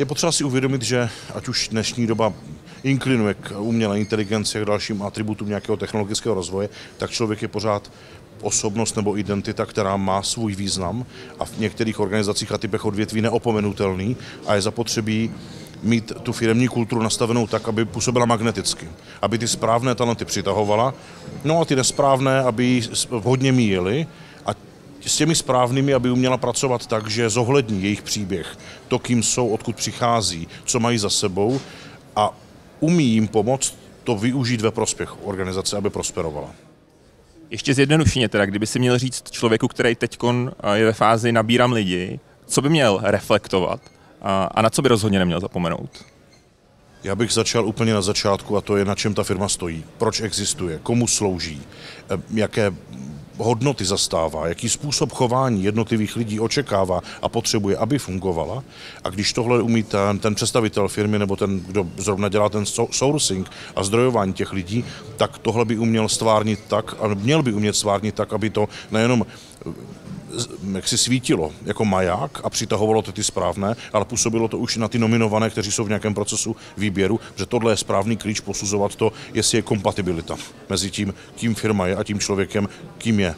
Je potřeba si uvědomit, že ať už dnešní doba inklinuje k umělé inteligenci a k dalším atributům nějakého technologického rozvoje, tak člověk je pořád osobnost nebo identita, která má svůj význam a v některých organizacích a typech odvětví neopomenutelný a je zapotřebí mít tu firmní kulturu nastavenou tak, aby působila magneticky, aby ty správné talenty přitahovala, no a ty nesprávné, aby hodně míjeli a s těmi správnými, aby uměla pracovat tak, že zohlední jejich příběh, to, kým jsou, odkud přichází, co mají za sebou a umí jim pomoct to využít ve prospěch organizace, aby prosperovala. Ještě zjednodušeně teda, kdyby si měl říct člověku, který teď je ve fázi nabírám lidi, co by měl reflektovat a na co by rozhodně neměl zapomenout? Já bych začal úplně na začátku a to je, na čem ta firma stojí, proč existuje, komu slouží, jaké hodnoty zastává, jaký způsob chování jednotlivých lidí očekává a potřebuje, aby fungovala. A když tohle umí ten, ten představitel firmy nebo ten, kdo zrovna dělá ten sourcing a zdrojování těch lidí, tak tohle by uměl stvárnit tak, a měl by umět stvárnit tak, aby to nejenom jak si svítilo jako maják a přitahovalo to ty správné, ale působilo to už na ty nominované, kteří jsou v nějakém procesu výběru, že tohle je správný klíč posuzovat to, jestli je kompatibilita mezi tím, kým firma je a tím člověkem, kým je.